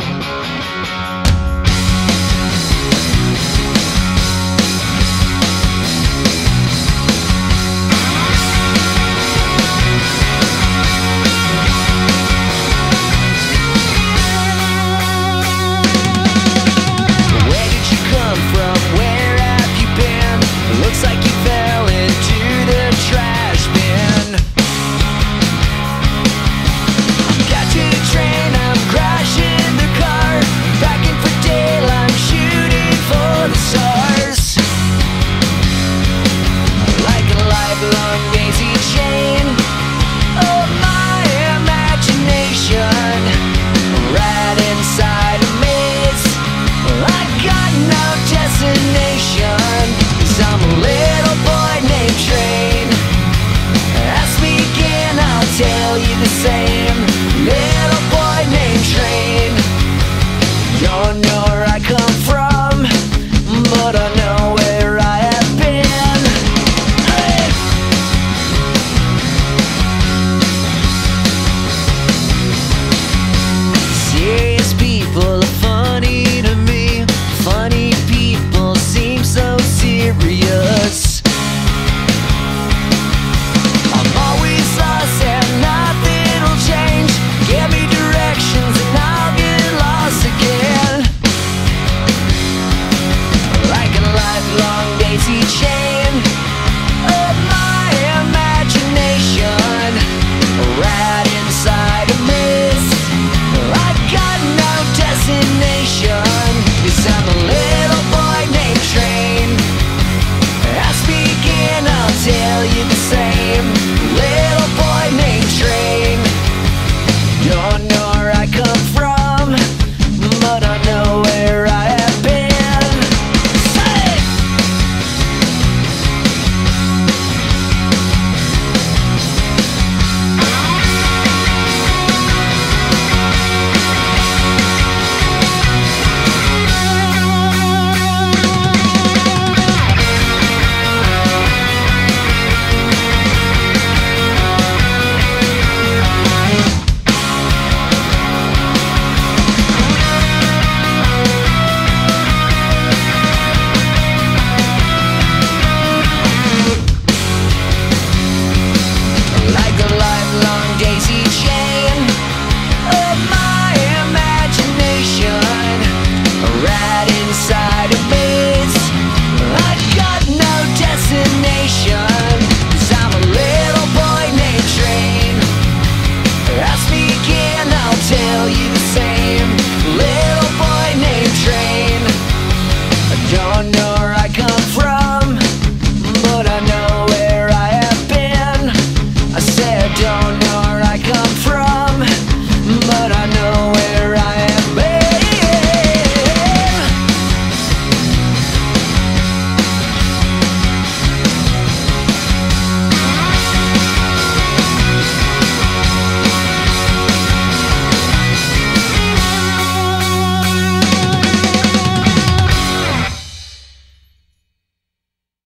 tell you the same